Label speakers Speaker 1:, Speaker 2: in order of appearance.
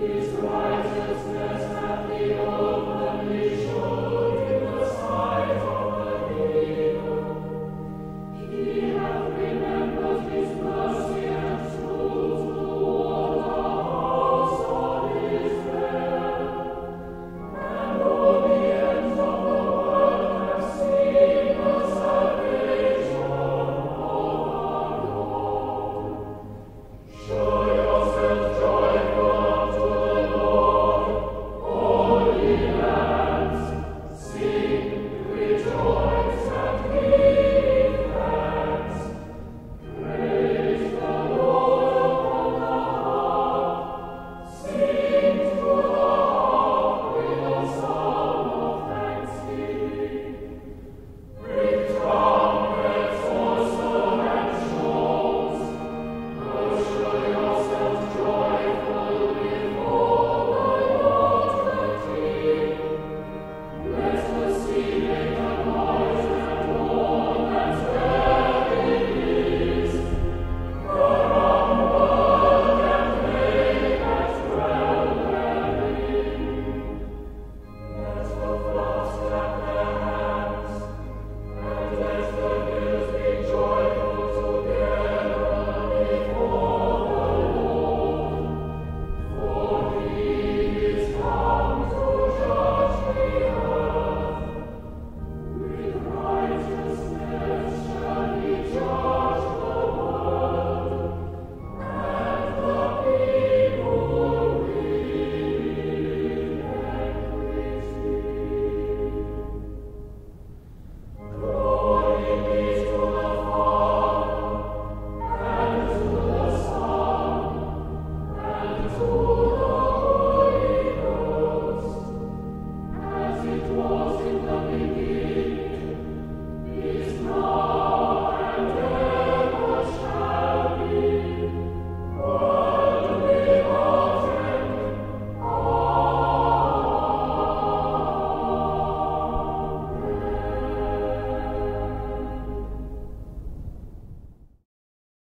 Speaker 1: His righteousness.